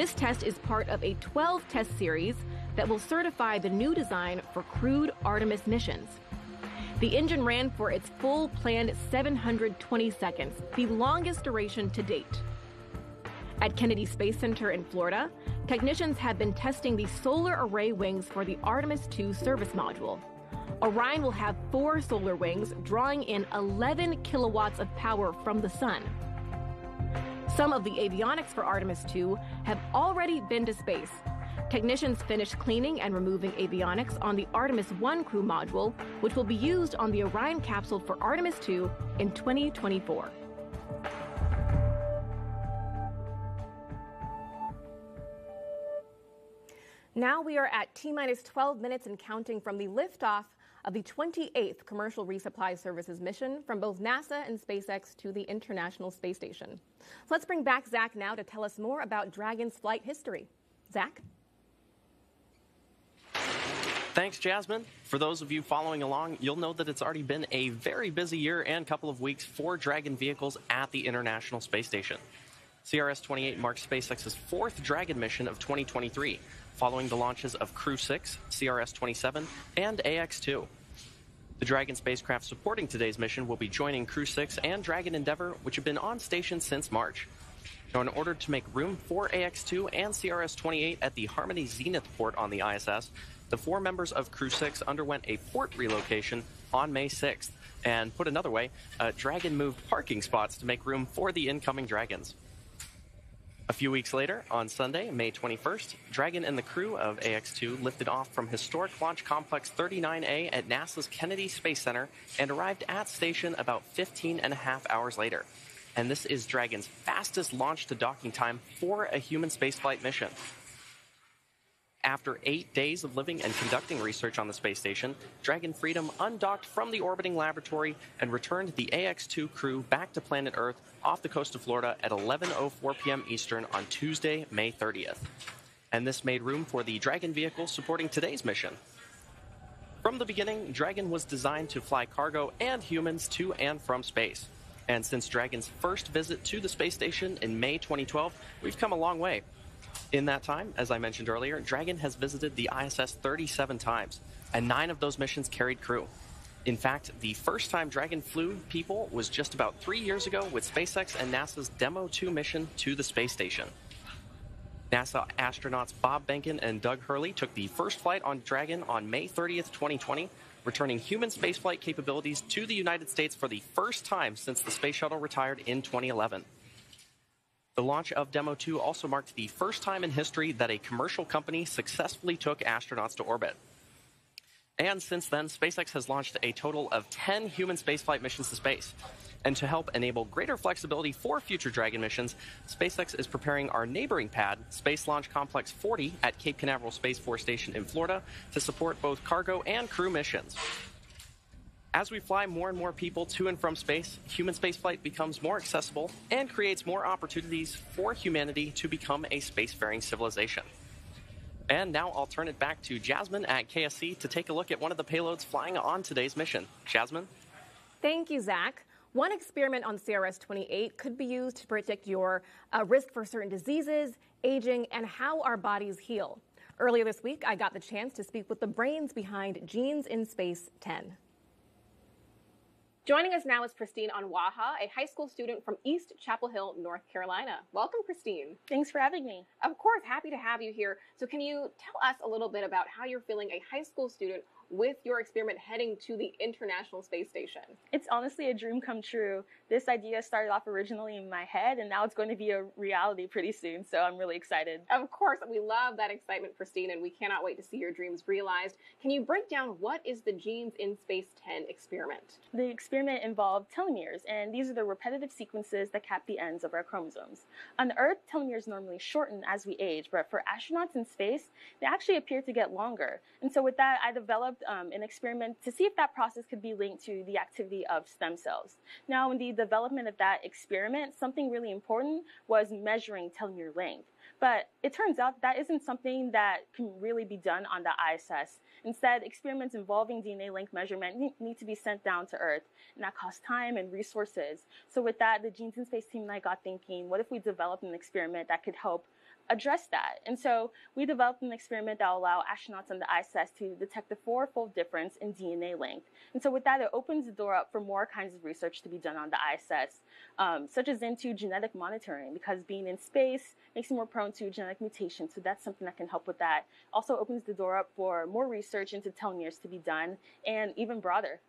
This test is part of a 12 test series that will certify the new design for crewed Artemis missions. The engine ran for its full planned 720 seconds, the longest duration to date. At Kennedy Space Center in Florida, technicians have been testing the solar array wings for the Artemis 2 service module. Orion will have four solar wings, drawing in 11 kilowatts of power from the sun. Some of the avionics for Artemis 2 have already been to space. Technicians finished cleaning and removing avionics on the Artemis 1 crew module, which will be used on the Orion capsule for Artemis 2 in 2024. Now we are at T minus 12 minutes and counting from the liftoff of the 28th Commercial Resupply Services mission from both NASA and SpaceX to the International Space Station. So let's bring back Zach now to tell us more about Dragon's flight history. Zach? Thanks, Jasmine. For those of you following along, you'll know that it's already been a very busy year and couple of weeks for Dragon vehicles at the International Space Station. CRS 28 marks SpaceX's fourth Dragon mission of 2023 following the launches of Crew 6, CRS 27, and AX 2. The Dragon spacecraft supporting today's mission will be joining Crew 6 and Dragon Endeavour, which have been on station since March. Now, in order to make room for AX 2 and CRS 28 at the Harmony Zenith port on the ISS, the four members of Crew 6 underwent a port relocation on May 6th. And put another way, uh, Dragon moved parking spots to make room for the incoming Dragons. A few weeks later, on Sunday, May 21st, Dragon and the crew of AX2 lifted off from historic Launch Complex 39A at NASA's Kennedy Space Center and arrived at station about 15 and a half hours later. And this is Dragon's fastest launch to docking time for a human spaceflight mission. After eight days of living and conducting research on the space station, Dragon Freedom undocked from the orbiting laboratory and returned the AX-2 crew back to planet Earth off the coast of Florida at 11.04 p.m. Eastern on Tuesday, May 30th. And this made room for the Dragon vehicle supporting today's mission. From the beginning, Dragon was designed to fly cargo and humans to and from space. And since Dragon's first visit to the space station in May 2012, we've come a long way. In that time, as I mentioned earlier, Dragon has visited the ISS 37 times, and nine of those missions carried crew. In fact, the first time Dragon flew people was just about three years ago with SpaceX and NASA's Demo 2 mission to the space station. NASA astronauts Bob Behnken and Doug Hurley took the first flight on Dragon on May 30th, 2020, returning human spaceflight capabilities to the United States for the first time since the space shuttle retired in 2011. The launch of Demo 2 also marked the first time in history that a commercial company successfully took astronauts to orbit. And since then, SpaceX has launched a total of 10 human spaceflight missions to space. And to help enable greater flexibility for future Dragon missions, SpaceX is preparing our neighboring pad, Space Launch Complex 40 at Cape Canaveral Space Force Station in Florida, to support both cargo and crew missions. As we fly more and more people to and from space, human spaceflight becomes more accessible and creates more opportunities for humanity to become a spacefaring civilization. And now I'll turn it back to Jasmine at KSC to take a look at one of the payloads flying on today's mission. Jasmine? Thank you, Zach. One experiment on CRS 28 could be used to predict your uh, risk for certain diseases, aging, and how our bodies heal. Earlier this week, I got the chance to speak with the brains behind Genes in Space 10. Joining us now is Christine Anwaha, a high school student from East Chapel Hill, North Carolina. Welcome, Christine. Thanks for having me. Of course, happy to have you here. So, can you tell us a little bit about how you're feeling a high school student with your experiment heading to the International Space Station? It's honestly a dream come true. This idea started off originally in my head, and now it's going to be a reality pretty soon. So I'm really excited. Of course, we love that excitement, Christine, and we cannot wait to see your dreams realized. Can you break down what is the Genes in Space 10 experiment? The experiment involved telomeres, and these are the repetitive sequences that cap the ends of our chromosomes. On Earth, telomeres normally shorten as we age, but for astronauts in space, they actually appear to get longer. And so with that, I developed um, an experiment to see if that process could be linked to the activity of stem cells. Now, in the development of that experiment, something really important was measuring telomere length. But it turns out that isn't something that can really be done on the ISS. Instead, experiments involving DNA length measurement need to be sent down to Earth, and that costs time and resources. So with that, the Genes in Space team and I got thinking, what if we developed an experiment that could help address that. And so we developed an experiment that will allow astronauts on the ISS to detect the four-fold difference in DNA length. And so with that, it opens the door up for more kinds of research to be done on the ISS, um, such as into genetic monitoring, because being in space makes you more prone to genetic mutations. So that's something that can help with that. Also opens the door up for more research into telomeres to be done and even broader.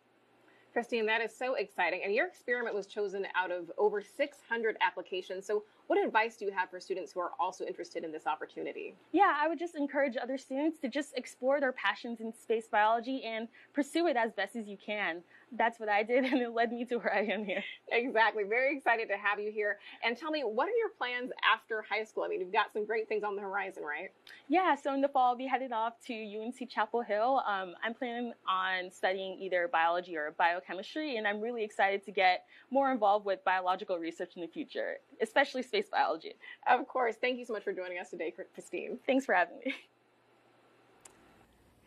Christine, that is so exciting. And your experiment was chosen out of over 600 applications. So, what advice do you have for students who are also interested in this opportunity? Yeah, I would just encourage other students to just explore their passions in space biology and pursue it as best as you can. That's what I did, and it led me to where I am here. Exactly. Very excited to have you here. And tell me, what are your plans after high school? I mean, you've got some great things on the horizon, right? Yeah, so in the fall, I'll be headed off to UNC Chapel Hill. Um, I'm planning on studying either biology or biochemistry, and I'm really excited to get more involved with biological research in the future, especially space biology. Of course. Thank you so much for joining us today, Christine. Thanks for having me.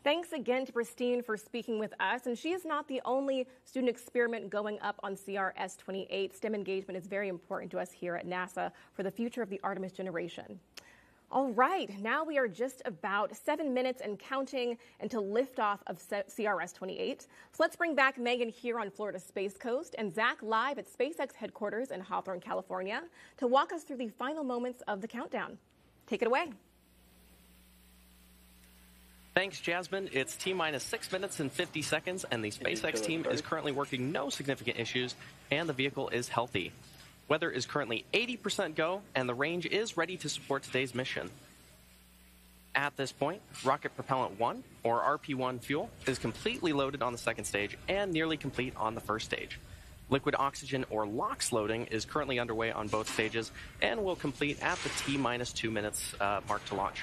Thanks again to Christine for speaking with us. And she is not the only student experiment going up on CRS 28. STEM engagement is very important to us here at NASA for the future of the Artemis generation. All right, now we are just about seven minutes and counting until liftoff of CRS 28. So let's bring back Megan here on Florida Space Coast and Zach live at SpaceX headquarters in Hawthorne, California, to walk us through the final moments of the countdown. Take it away. Thanks, Jasmine. It's T minus six minutes and 50 seconds, and the SpaceX team is currently working no significant issues, and the vehicle is healthy. Weather is currently 80% go, and the range is ready to support today's mission. At this point, Rocket Propellant 1, or RP1 fuel, is completely loaded on the second stage and nearly complete on the first stage. Liquid oxygen or LOX loading is currently underway on both stages and will complete at the T minus two minutes uh, mark to launch.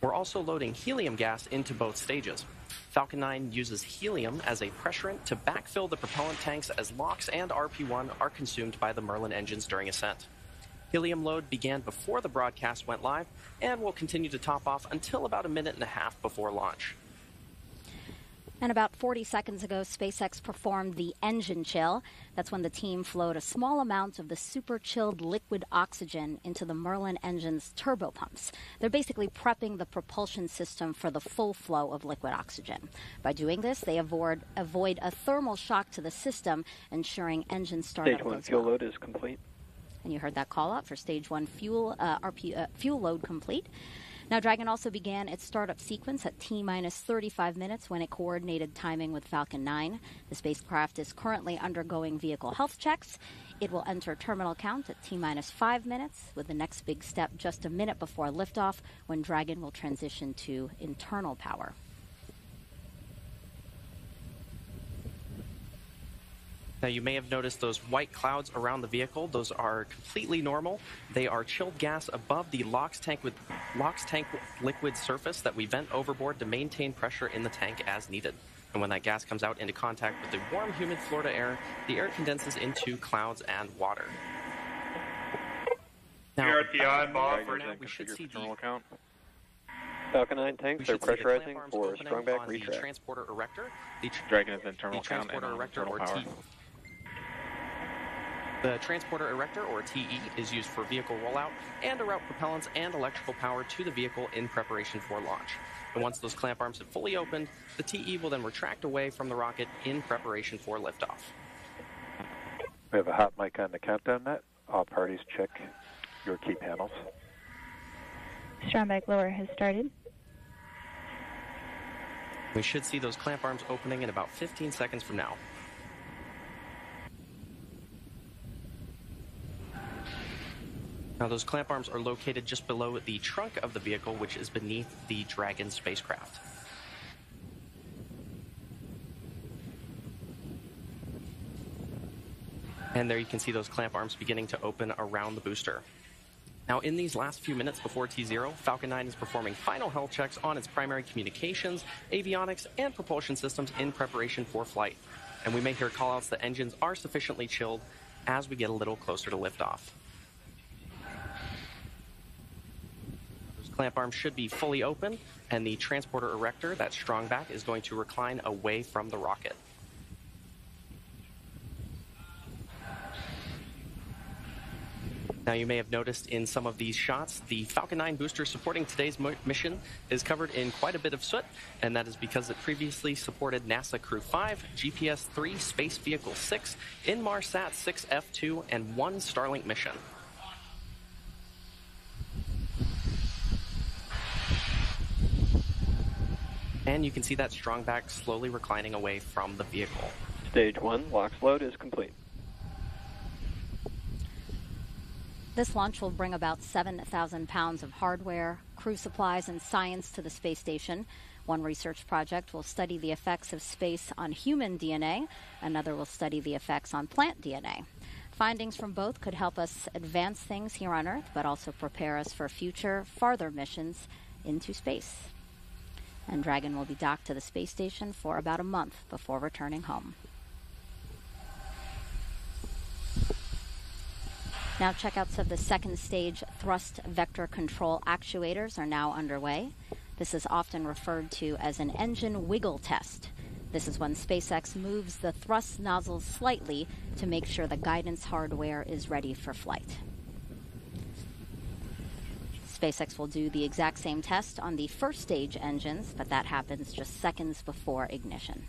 We're also loading helium gas into both stages. Falcon 9 uses helium as a pressurant to backfill the propellant tanks as LOX and RP-1 are consumed by the Merlin engines during ascent. Helium load began before the broadcast went live and will continue to top off until about a minute and a half before launch. And about 40 seconds ago, SpaceX performed the engine chill. That's when the team flowed a small amount of the super chilled liquid oxygen into the Merlin engine's turbopumps. They're basically prepping the propulsion system for the full flow of liquid oxygen. By doing this, they avoid, avoid a thermal shock to the system, ensuring engine startup Stage one fuel well. load is complete. And you heard that call out for stage one fuel uh, RP, uh, fuel load complete. Now, Dragon also began its startup sequence at T minus 35 minutes when it coordinated timing with Falcon 9. The spacecraft is currently undergoing vehicle health checks. It will enter terminal count at T minus 5 minutes, with the next big step just a minute before liftoff when Dragon will transition to internal power. Now, you may have noticed those white clouds around the vehicle. Those are completely normal. They are chilled gas above the LOX tank with LOX tank liquid surface that we vent overboard to maintain pressure in the tank as needed. And when that gas comes out into contact with the warm, humid Florida air, the air condenses into clouds and water. Now, Here at the eye, Bob, for now, we should see the count. Falcon 9 tanks are pressurizing for strong back retract. The transporter erector, the tr Dragon is internal the transporter count erector or T the transporter erector, or TE, is used for vehicle rollout and to route propellants and electrical power to the vehicle in preparation for launch. And once those clamp arms have fully opened, the TE will then retract away from the rocket in preparation for liftoff. We have a hot mic on the countdown net. All parties check your key panels. Strongback lower has started. We should see those clamp arms opening in about 15 seconds from now. Now, those clamp arms are located just below the trunk of the vehicle, which is beneath the Dragon spacecraft. And there you can see those clamp arms beginning to open around the booster. Now, in these last few minutes before T0, Falcon 9 is performing final health checks on its primary communications, avionics, and propulsion systems in preparation for flight. And we may hear callouts that engines are sufficiently chilled as we get a little closer to liftoff. Clamp arm should be fully open, and the transporter erector, that strong back, is going to recline away from the rocket. Now, you may have noticed in some of these shots, the Falcon 9 booster supporting today's mission is covered in quite a bit of soot, and that is because it previously supported NASA Crew 5, GPS 3, Space Vehicle 6, Inmarsat 6F2, and one Starlink mission. And you can see that strong back slowly reclining away from the vehicle. Stage 1 LOX load is complete. This launch will bring about 7,000 pounds of hardware, crew supplies, and science to the space station. One research project will study the effects of space on human DNA, another will study the effects on plant DNA. Findings from both could help us advance things here on Earth, but also prepare us for future, farther missions into space and Dragon will be docked to the space station for about a month before returning home. Now, checkouts of the second stage thrust vector control actuators are now underway. This is often referred to as an engine wiggle test. This is when SpaceX moves the thrust nozzles slightly to make sure the guidance hardware is ready for flight. SpaceX will do the exact same test on the first stage engines, but that happens just seconds before ignition.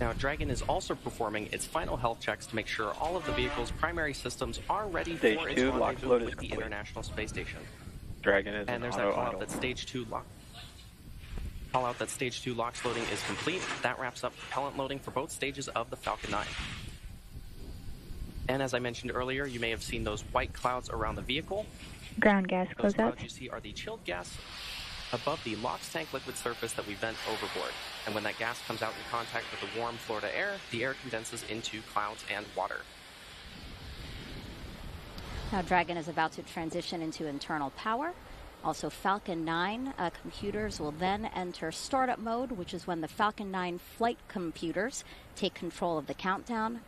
Now, Dragon is also performing its final health checks to make sure all of the vehicle's primary systems are ready Stage for its two, rendezvous load is the complete. International Space Station. Dragon is And in there's auto that call out that stage two lock. Call out that stage two locks loading is complete. That wraps up propellant loading for both stages of the Falcon 9. And as I mentioned earlier, you may have seen those white clouds around the vehicle. Ground gas Those closeout. clouds you see are the chilled gas above the LOX tank liquid surface that we vent overboard. And when that gas comes out in contact with the warm Florida air, the air condenses into clouds and water. Now, Dragon is about to transition into internal power. Also, Falcon 9 uh, computers will then enter startup mode, which is when the Falcon 9 flight computers take control of the countdown,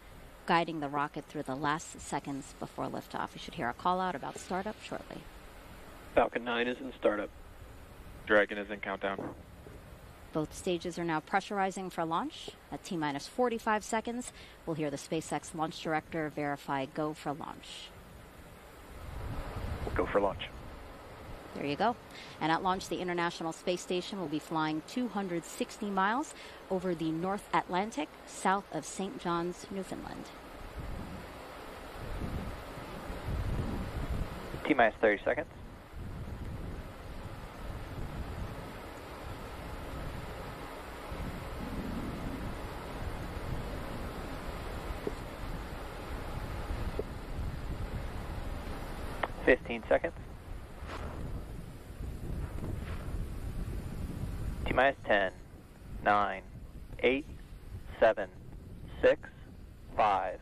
guiding the rocket through the last seconds before liftoff. You should hear a call out about startup shortly. Falcon 9 is in startup. Dragon is in countdown. Both stages are now pressurizing for launch. At T minus 45 seconds, we'll hear the SpaceX launch director verify go for launch. Go for launch. There you go. And at launch, the International Space Station will be flying 260 miles over the North Atlantic, south of St. John's, Newfoundland. T minus 30 seconds. Fifteen seconds. T minus ten, nine, eight, seven, six, five,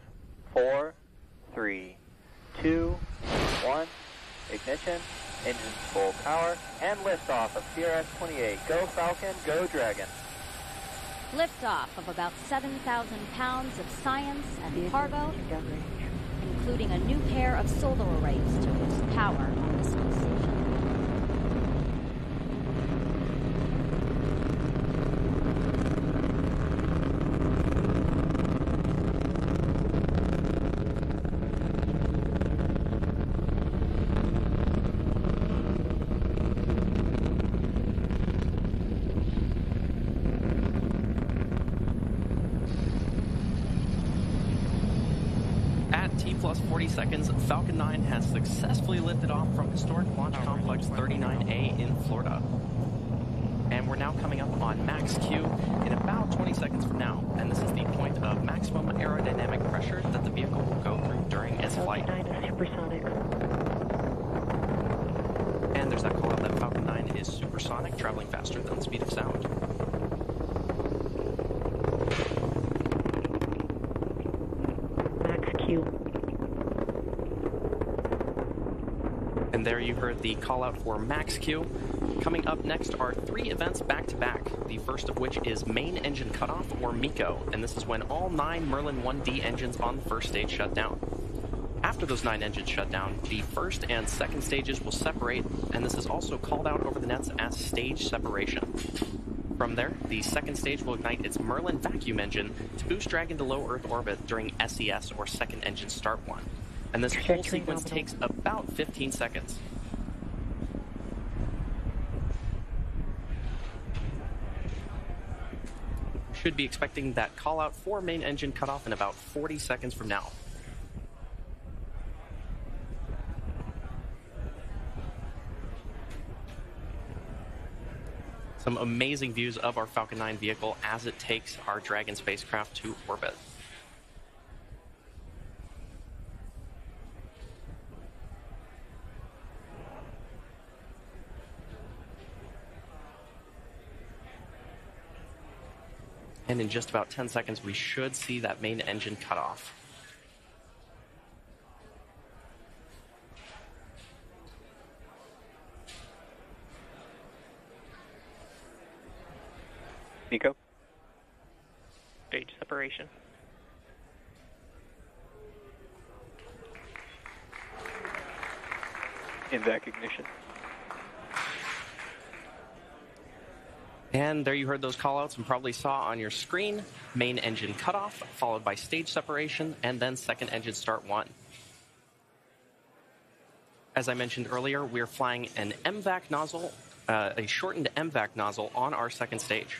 four, three, two, one. Ignition, engines full power, and liftoff of CRS-28. Go Falcon, go Dragon. Liftoff of about 7,000 pounds of science and cargo, including a new pair of solar arrays to boost power on the space station. At T plus 40 seconds, Falcon 9 has successfully lifted off from historic launch complex 39A in Florida. And we're now coming up on max Q in about 20 seconds from now. And this is the point of maximum aerodynamic pressure that the vehicle will go through during its flight. Falcon 9 is supersonic. And there's that call out that Falcon 9 is supersonic, traveling faster than the speed of sound. Max Q. And there you heard the call out for Max Q. Coming up next are three events back to back. The first of which is Main Engine Cutoff, or MECO, and this is when all nine Merlin 1D engines on the first stage shut down. After those nine engines shut down, the first and second stages will separate, and this is also called out over the nets as stage separation. From there, the second stage will ignite its Merlin vacuum engine to boost Dragon to low Earth orbit during SES or second engine start one. And this whole sequence takes about 15 seconds. Should be expecting that call out for main engine cutoff in about 40 seconds from now. Some amazing views of our Falcon 9 vehicle as it takes our Dragon spacecraft to orbit. And in just about 10 seconds, we should see that main engine cut off. MECO? Stage separation. In MVAC ignition. And there you heard those callouts and probably saw on your screen main engine cutoff, followed by stage separation, and then second engine start one. As I mentioned earlier, we're flying an MVAC nozzle, uh, a shortened MVAC nozzle on our second stage.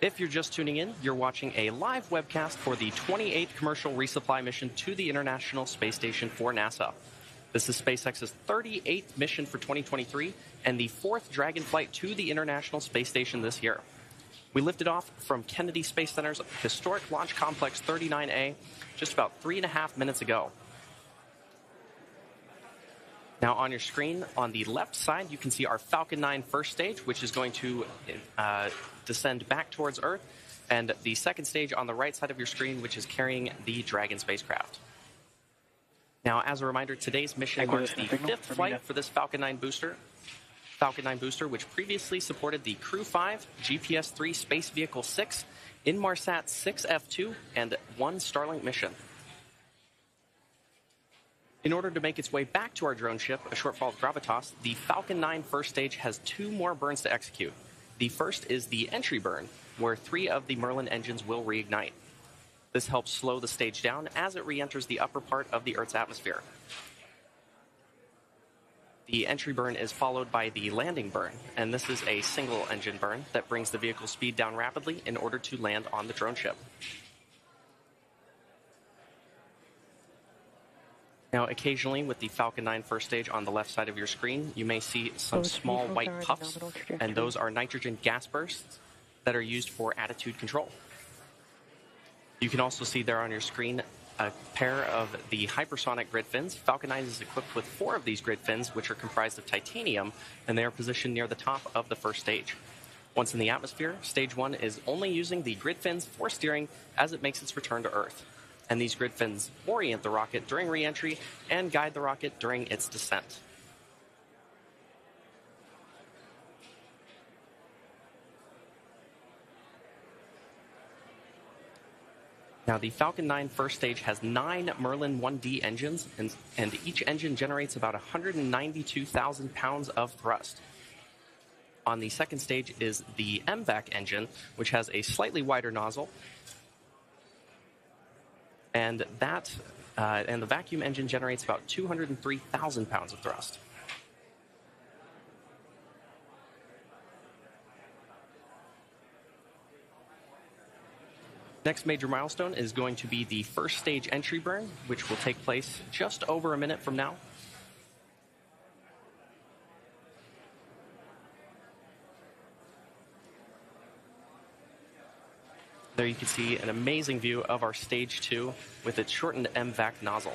If you're just tuning in, you're watching a live webcast for the 28th commercial resupply mission to the International Space Station for NASA. This is SpaceX's 38th mission for 2023 and the fourth Dragon flight to the International Space Station this year. We lifted off from Kennedy Space Center's historic Launch Complex 39A just about three and a half minutes ago. Now, on your screen on the left side, you can see our Falcon 9 first stage, which is going to uh, descend back towards Earth, and the second stage on the right side of your screen, which is carrying the Dragon spacecraft. Now, as a reminder, today's mission marks the fifth flight for this Falcon 9 booster. Falcon 9 booster, which previously supported the Crew 5, GPS 3 Space Vehicle 6, Inmarsat 6F2, and one Starlink mission. In order to make its way back to our drone ship, a shortfall of Gravitas, the Falcon 9 first stage has two more burns to execute. The first is the entry burn, where three of the Merlin engines will reignite. This helps slow the stage down as it re enters the upper part of the Earth's atmosphere. The entry burn is followed by the landing burn, and this is a single engine burn that brings the vehicle speed down rapidly in order to land on the drone ship. Now, occasionally with the Falcon 9 first stage on the left side of your screen, you may see some small white puffs, and those are nitrogen gas bursts that are used for attitude control. You can also see there on your screen a pair of the hypersonic grid fins. Falcon 9 is equipped with four of these grid fins, which are comprised of titanium, and they are positioned near the top of the first stage. Once in the atmosphere, stage one is only using the grid fins for steering as it makes its return to Earth and these grid fins orient the rocket during reentry and guide the rocket during its descent. Now, the Falcon 9 first stage has nine Merlin 1D engines, and, and each engine generates about 192,000 pounds of thrust. On the second stage is the MVAC engine, which has a slightly wider nozzle and that uh, and the vacuum engine generates about 203,000 pounds of thrust. Next major milestone is going to be the first stage entry burn, which will take place just over a minute from now. There you can see an amazing view of our stage two with its shortened MVAC nozzle.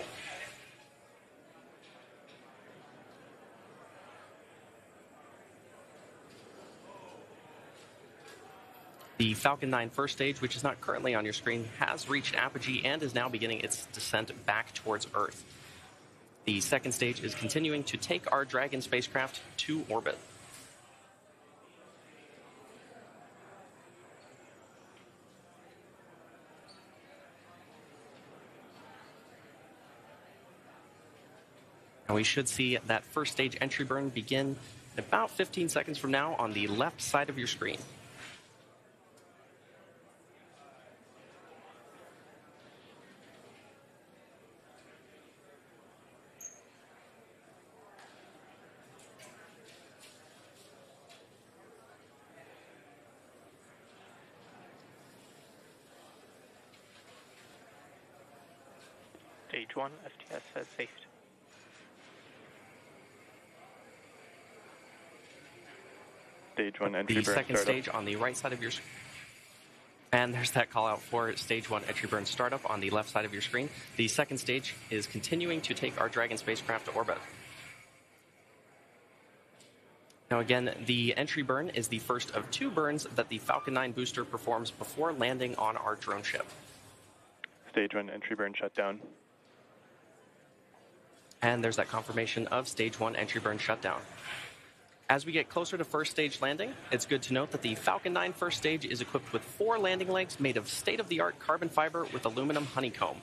The Falcon 9 first stage, which is not currently on your screen, has reached apogee and is now beginning its descent back towards Earth. The second stage is continuing to take our Dragon spacecraft to orbit. And we should see that first stage entry burn begin about 15 seconds from now on the left side of your screen. Stage 1, FTS has safed. Stage 1 entry the burn second startup. stage on the right side of your screen. And there's that call out for stage one entry burn startup on the left side of your screen. The second stage is continuing to take our Dragon spacecraft to orbit. Now, again, the entry burn is the first of two burns that the Falcon 9 booster performs before landing on our drone ship. Stage 1 entry burn shutdown. And there's that confirmation of stage one entry burn shutdown. As we get closer to first stage landing, it's good to note that the Falcon 9 first stage is equipped with four landing legs made of state of the art carbon fiber with aluminum honeycomb.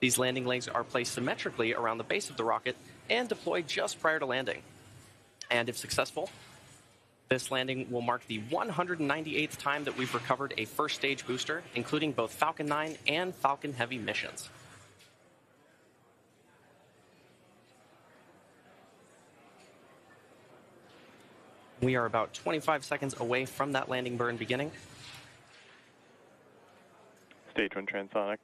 These landing legs are placed symmetrically around the base of the rocket and deployed just prior to landing. And if successful, this landing will mark the 198th time that we've recovered a first stage booster, including both Falcon 9 and Falcon Heavy missions. We are about 25 seconds away from that landing burn beginning. Stage 1 transonic.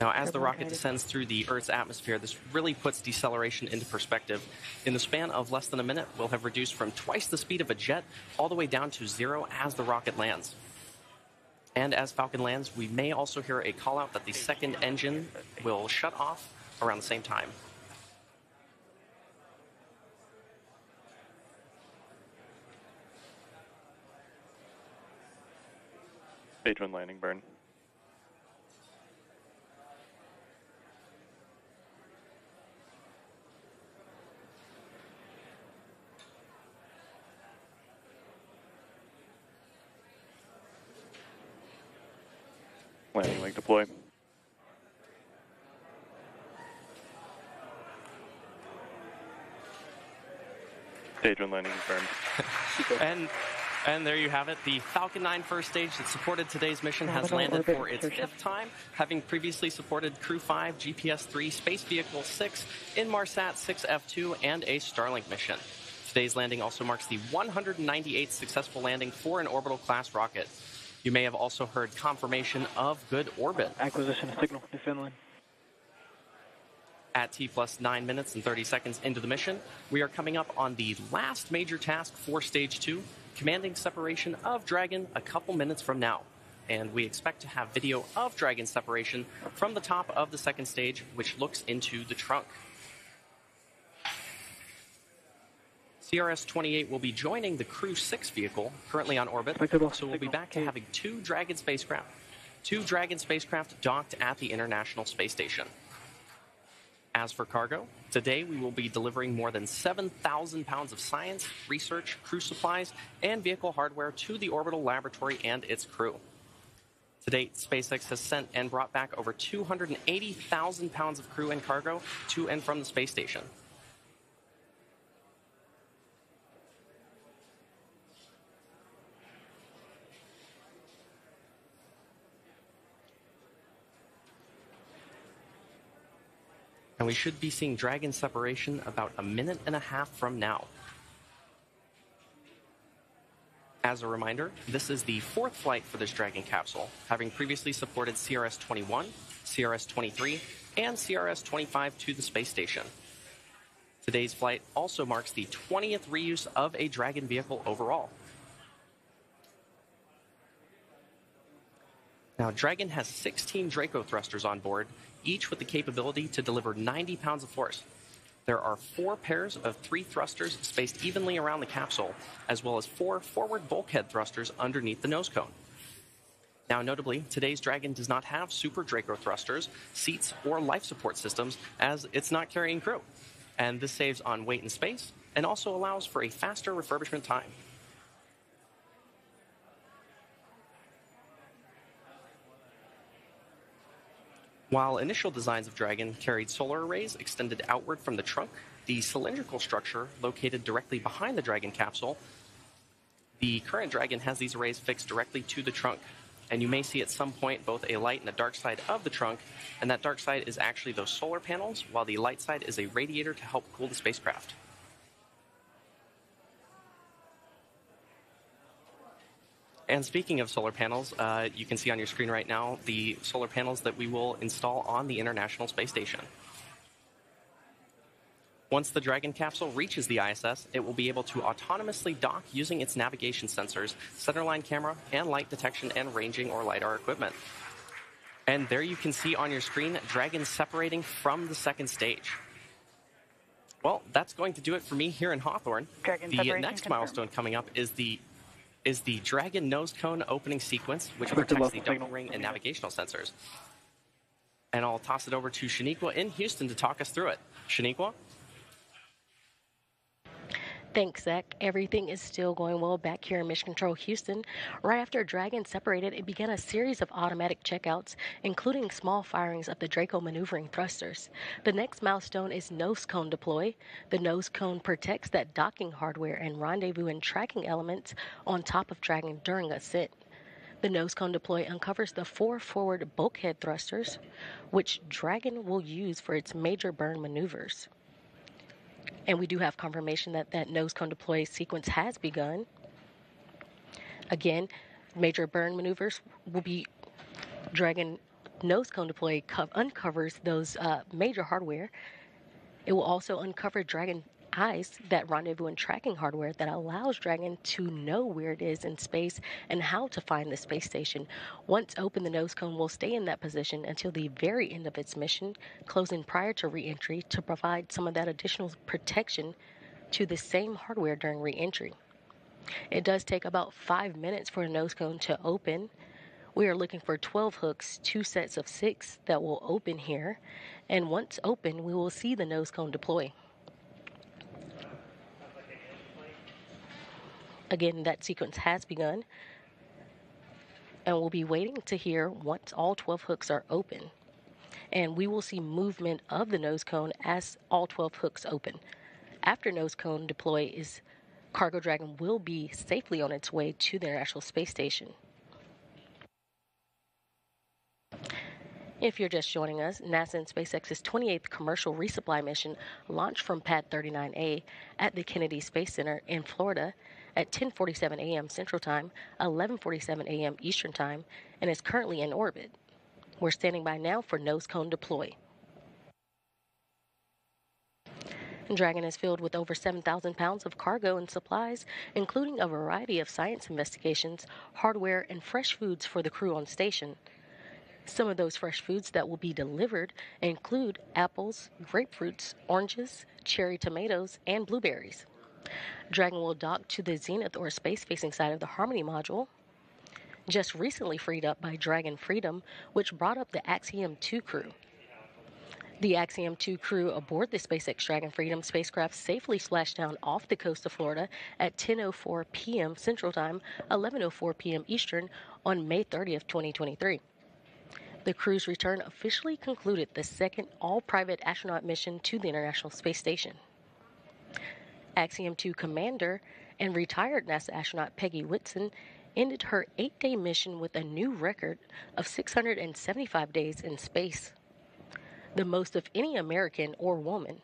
Now, as the rocket descends through the Earth's atmosphere, this really puts deceleration into perspective. In the span of less than a minute, we'll have reduced from twice the speed of a jet all the way down to zero as the rocket lands. And as Falcon lands, we may also hear a call out that the second engine will shut off around the same time. Stage 1 landing burn. Landing leg deploy. Stage 1 landing confirmed. and and there you have it. The Falcon 9 first stage that supported today's mission has landed for its fifth time, having previously supported Crew 5, GPS 3, Space Vehicle 6, Inmarsat 6F2, and a Starlink mission. Today's landing also marks the 198th successful landing for an orbital class rocket. You may have also heard confirmation of good orbit. Acquisition of signal, Newfoundland. At T plus 9 minutes and 30 seconds into the mission, we are coming up on the last major task for Stage 2, commanding separation of Dragon a couple minutes from now. And we expect to have video of Dragon separation from the top of the second stage, which looks into the trunk. CRS 28 will be joining the Crew 6 vehicle currently on orbit, so we'll be back to having two Dragon spacecraft. Two Dragon spacecraft docked at the International Space Station. As for cargo, today we will be delivering more than 7,000 pounds of science, research, crew supplies, and vehicle hardware to the orbital laboratory and its crew. To date, SpaceX has sent and brought back over 280,000 pounds of crew and cargo to and from the space station. And we should be seeing Dragon separation about a minute and a half from now. As a reminder, this is the fourth flight for this Dragon capsule, having previously supported CRS 21, CRS 23, and CRS 25 to the space station. Today's flight also marks the 20th reuse of a Dragon vehicle overall. Now, Dragon has 16 Draco thrusters on board, each with the capability to deliver 90 pounds of force. There are four pairs of three thrusters spaced evenly around the capsule, as well as four forward bulkhead thrusters underneath the nose cone. Now, notably, today's Dragon does not have super Draco thrusters, seats, or life support systems, as it's not carrying crew. And this saves on weight and space, and also allows for a faster refurbishment time. While initial designs of Dragon carried solar arrays extended outward from the trunk, the cylindrical structure located directly behind the Dragon capsule, the current Dragon has these arrays fixed directly to the trunk. And you may see at some point both a light and a dark side of the trunk, and that dark side is actually those solar panels, while the light side is a radiator to help cool the spacecraft. And speaking of solar panels, uh, you can see on your screen right now the solar panels that we will install on the International Space Station. Once the Dragon capsule reaches the ISS, it will be able to autonomously dock using its navigation sensors, centerline camera, and light detection and ranging or LiDAR equipment. And there you can see on your screen Dragon separating from the second stage. Well, that's going to do it for me here in Hawthorne. Dragon the next confirmed. milestone coming up is the is the Dragon nose cone opening sequence, which protects the double ring and navigational sensors. And I'll toss it over to Shaniqua in Houston to talk us through it. Shaniqua? Thanks, Zach. Everything is still going well back here in Mission Control Houston. Right after Dragon separated, it began a series of automatic checkouts, including small firings of the Draco maneuvering thrusters. The next milestone is nose cone deploy. The nose cone protects that docking hardware and rendezvous and tracking elements on top of Dragon during a ascent. The nose cone deploy uncovers the four forward bulkhead thrusters, which Dragon will use for its major burn maneuvers. And we do have confirmation that that nose cone deploy sequence has begun. Again, major burn maneuvers will be Dragon nose cone deploy co- uncovers those uh, major hardware. It will also uncover Dragon that rendezvous and tracking hardware that allows Dragon to know where it is in space and how to find the space station. Once open, the nose cone will stay in that position until the very end of its mission, closing prior to reentry to provide some of that additional protection to the same hardware during reentry. It does take about five minutes for a nose cone to open. We are looking for 12 hooks, two sets of six that will open here. And once open, we will see the nose cone deploy. Again, that sequence has begun. And we'll be waiting to hear once all 12 hooks are open. And we will see movement of the nose cone as all 12 hooks open. After nose cone deploy is Cargo Dragon will be safely on its way to the International Space Station. If you're just joining us, NASA and SpaceX's 28th commercial resupply mission launched from Pad 39A at the Kennedy Space Center in Florida at 10:47 a.m. Central Time, 11:47 a.m. Eastern Time, and is currently in orbit. We're standing by now for nose cone deploy. Dragon is filled with over 7,000 pounds of cargo and supplies, including a variety of science investigations, hardware, and fresh foods for the crew on station. Some of those fresh foods that will be delivered include apples, grapefruits, oranges, cherry tomatoes, and blueberries. Dragon will dock to the Zenith or space facing side of the Harmony module, just recently freed up by Dragon Freedom, which brought up the Axiom 2 crew. The Axiom 2 crew aboard the SpaceX Dragon Freedom spacecraft safely splashed down off the coast of Florida at 10:04 p.m. Central Time, 11:04 p.m. Eastern on May 30th, 2023. The crew's return officially concluded the second all-private astronaut mission to the International Space Station. Axiom 2 commander and retired NASA astronaut Peggy Whitson ended her eight day mission with a new record of 675 days in space, the most of any American or woman.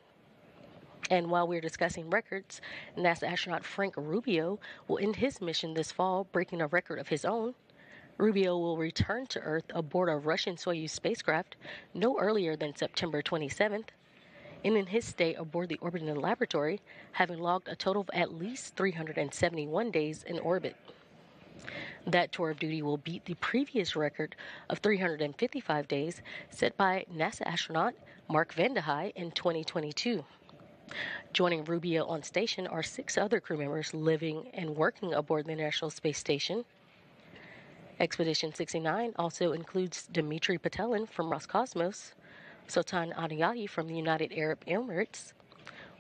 And while we're discussing records, NASA astronaut Frank Rubio will end his mission this fall, breaking a record of his own. Rubio will return to Earth aboard a Russian Soyuz spacecraft no earlier than September 27th and in his stay aboard the orbiting laboratory, having logged a total of at least 371 days in orbit. That tour of duty will beat the previous record of 355 days set by NASA astronaut Mark Vande Hei in 2022. Joining Rubio on station are six other crew members living and working aboard the International Space Station. Expedition 69 also includes Dmitry Petelin from Roscosmos, Sultan Alneyadi from the United Arab Emirates,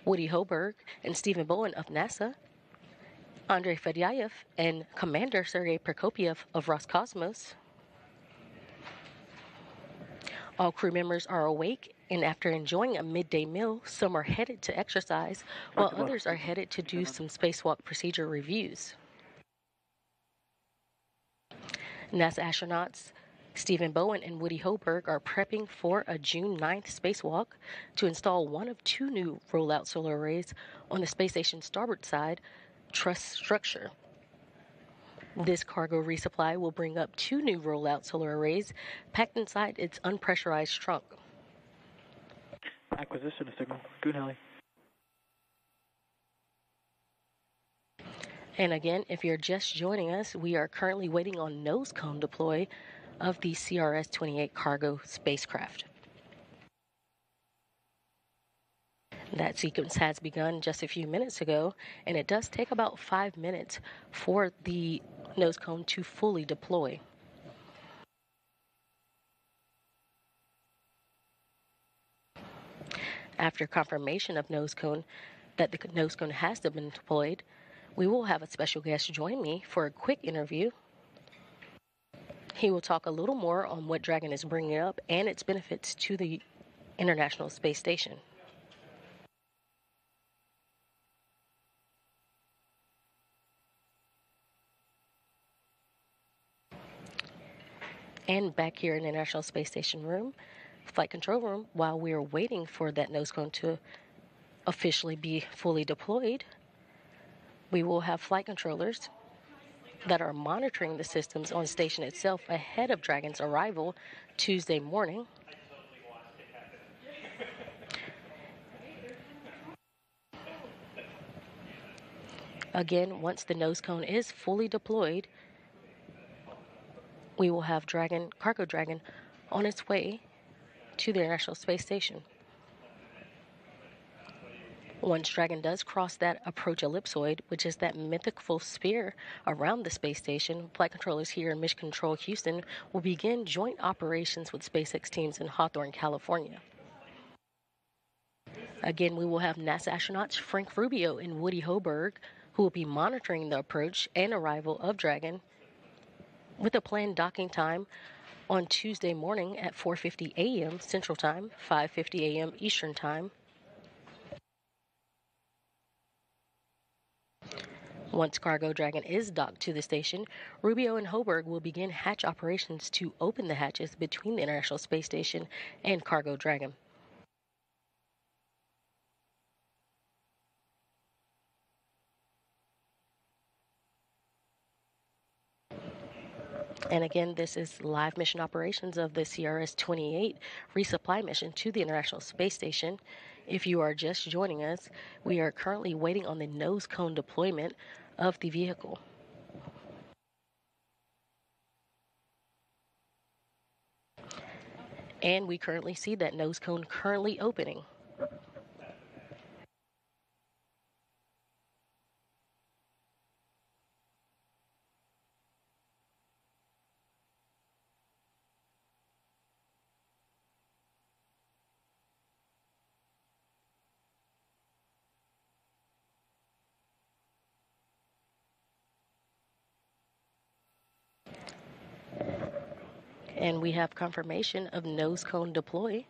Woody Hoberg and Stephen Bowen of NASA, Andrei Fedyaev and Commander Sergei Prokopyev of Roscosmos. All crew members are awake, and after enjoying a midday meal, some are headed to exercise, while others are headed to do some spacewalk procedure reviews. NASA astronauts Stephen Bowen and Woody Hoberg are prepping for a June 9th spacewalk to install one of two new rollout solar arrays on the space station's starboard side truss structure. This cargo resupply will bring up two new rollout solar arrays packed inside its unpressurized trunk. Acquisition of signal. Good, Heli. And again, if you're just joining us, we are currently waiting on nose cone deploy of the CRS 28 cargo spacecraft. That sequence has begun just a few minutes ago, and it does take about five minutes for the nose cone to fully deploy. After confirmation of nose cone that the nose cone has been deployed, we will have a special guest join me for a quick interview. He will talk a little more on what Dragon is bringing up and its benefits to the International Space Station. And back here in the International Space Station room, flight control room, while we are waiting for that nose cone to officially be fully deployed, we will have flight controllers that are monitoring the systems on station itself ahead of Dragon's arrival Tuesday morning. Again, once the nose cone is fully deployed, we will have Dragon, Cargo Dragon, on its way to the International Space Station. Once Dragon does cross that approach ellipsoid, which is that mythical sphere around the space station, flight controllers here in Mission Control Houston will begin joint operations with SpaceX teams in Hawthorne, California. Again, we will have NASA astronauts Frank Rubio and Woody Hoberg, who will be monitoring the approach and arrival of Dragon with a planned docking time on Tuesday morning at 4:50 a.m. Central Time, 5:50 a.m. Eastern Time. Once Cargo Dragon is docked to the station, Rubio and Hoberg will begin hatch operations to open the hatches between the International Space Station and Cargo Dragon. And again, this is live mission operations of the CRS 28 resupply mission to the International Space Station. If you are just joining us, we are currently waiting on the nose cone deployment of the vehicle. And we currently see that nose cone currently opening. And we have confirmation of nose cone deploy.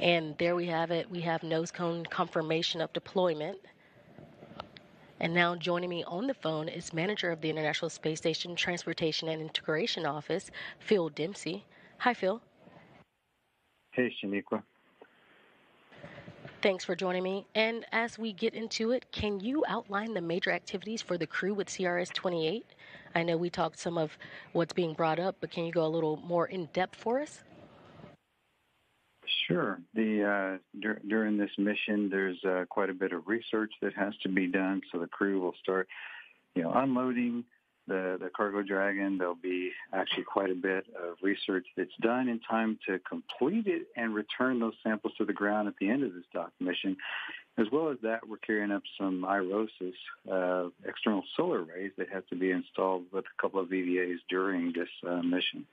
And there we have it. We have nose cone confirmation of deployment. And now joining me on the phone is manager of the International Space Station Transportation and Integration Office, Phil Dempsey. Hi, Phil. Hey, Shaniqua. Thanks for joining me. And as we get into it, can you outline the major activities for the crew with CRS 28? I know we talked some of what's being brought up, but can you go a little more in depth for us? Sure. The uh, dur- during this mission, there's uh, quite a bit of research that has to be done. So the crew will start, you know, unloading the, the Cargo Dragon. There'll be actually quite a bit of research that's done in time to complete it and return those samples to the ground at the end of this dock mission. As well as that, we're carrying up some iROSAs, uh, external solar arrays that have to be installed with a couple of EVAs during this uh, mission.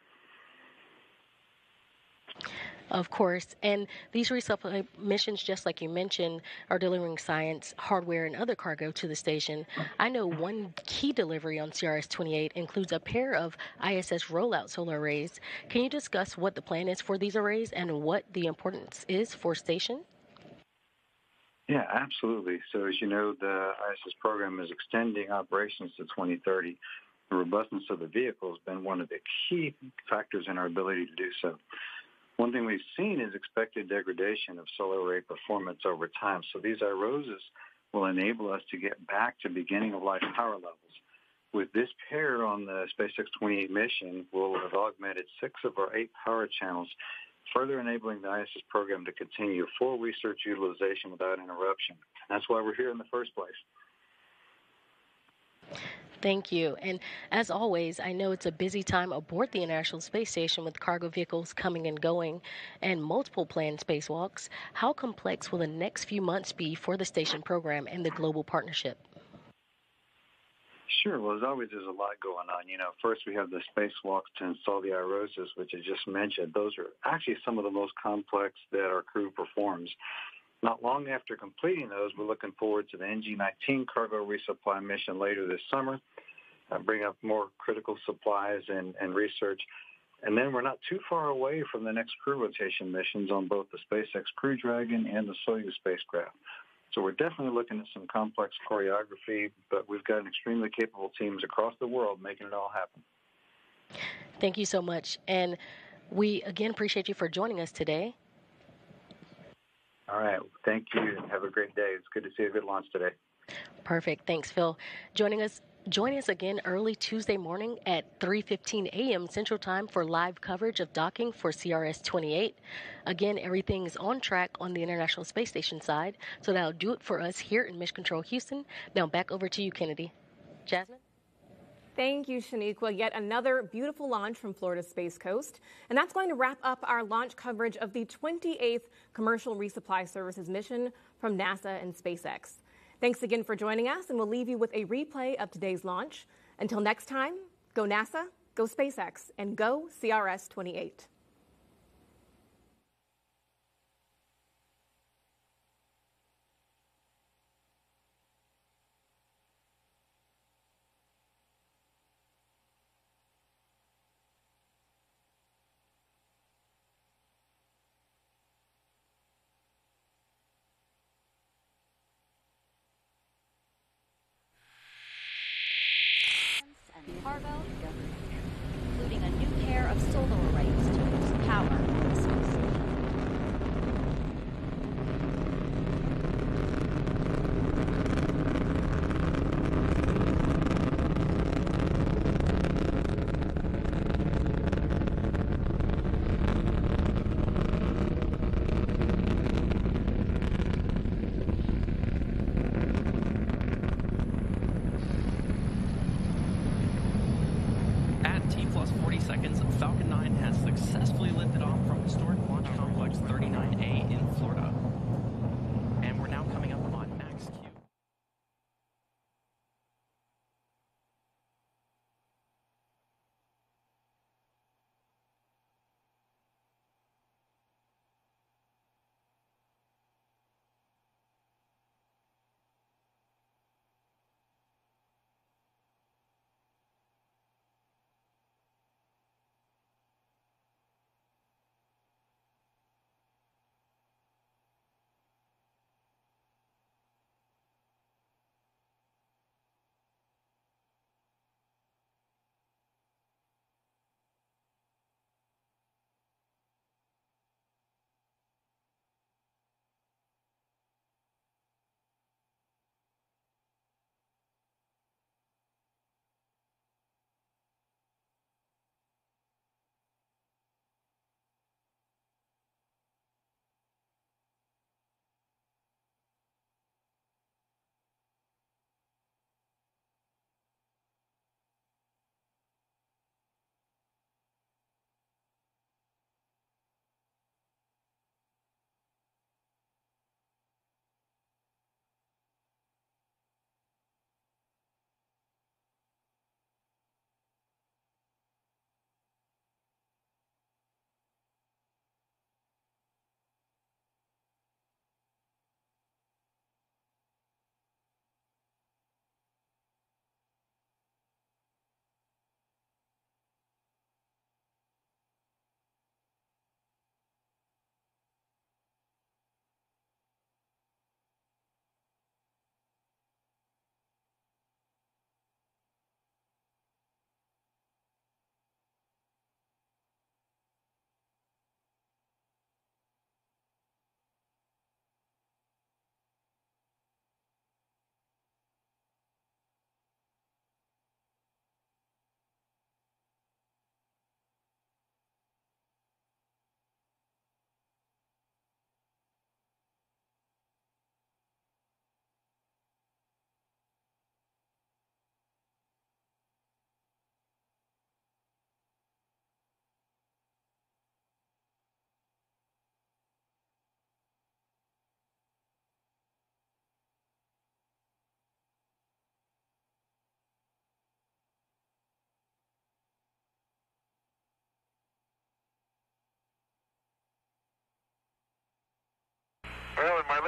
Of course. And these resupply missions, just like you mentioned, are delivering science, hardware, and other cargo to the station. I know one key delivery on CRS 28 includes a pair of ISS rollout solar arrays. Can you discuss what the plan is for these arrays and what the importance is for station? Yeah, absolutely. So, as you know, the ISS program is extending operations to 2030. The robustness of the vehicle has been one of the key factors in our ability to do so. One thing we've seen is expected degradation of solar array performance over time. So these iROSAs will enable us to get back to beginning of life power levels. With this pair on the SpaceX 28 mission, we'll have augmented six of our eight power channels, further enabling the ISS program to continue full research utilization without interruption. That's why we're here in the first place. Thank you. And as always, I know it's a busy time aboard the International Space Station with cargo vehicles coming and going and multiple planned spacewalks. How complex will the next few months be for the station program and the global partnership? Sure. Well, as always, there's a lot going on. You know, first we have the spacewalks to install the iROSAs, which I just mentioned. Those are actually some of the most complex that our crew performs. Not long after completing those, we're looking forward to the NG-19 cargo resupply mission later this summer, uh, bring up more critical supplies and, and research. And then we're not too far away from the next crew rotation missions on both the SpaceX Crew Dragon and the Soyuz spacecraft. So we're definitely looking at some complex choreography, but we've got an extremely capable teams across the world making it all happen. Thank you so much. And we again appreciate you for joining us today. All right. Thank you. Have a great day. It's good to see a good launch today. Perfect. Thanks, Phil. Joining us Join us again early Tuesday morning at 3:15 a.m. Central Time for live coverage of docking for CRS-28. Again, everything is on track on the International Space Station side, so that'll do it for us here in Mission Control Houston. Now back over to you, Kennedy. Jasmine. Thank you, Shaniqua. Yet another beautiful launch from Florida's Space Coast. And that's going to wrap up our launch coverage of the 28th Commercial Resupply Services mission from NASA and SpaceX. Thanks again for joining us, and we'll leave you with a replay of today's launch. Until next time, go NASA, go SpaceX, and go CRS 28.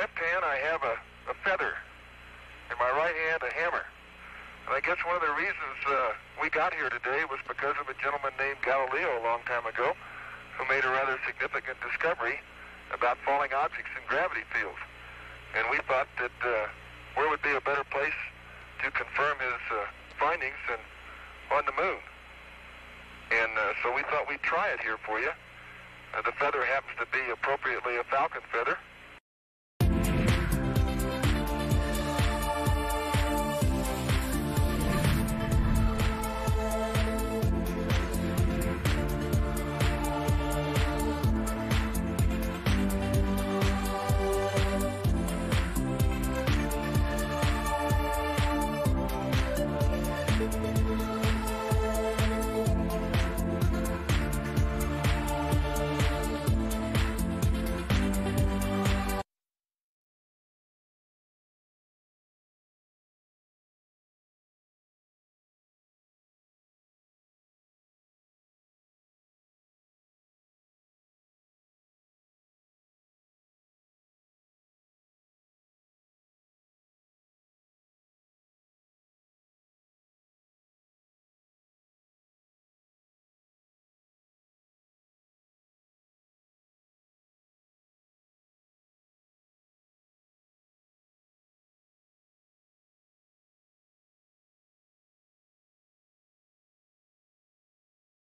Left hand, I have a, a feather. In my right hand, a hammer. And I guess one of the reasons uh, we got here today was because of a gentleman named Galileo a long time ago who made a rather significant discovery about falling objects in gravity fields. And we thought that uh, where would be a better place to confirm his uh, findings than on the moon. And uh, so we thought we'd try it here for you. Uh, the feather happens to be appropriately a falcon feather.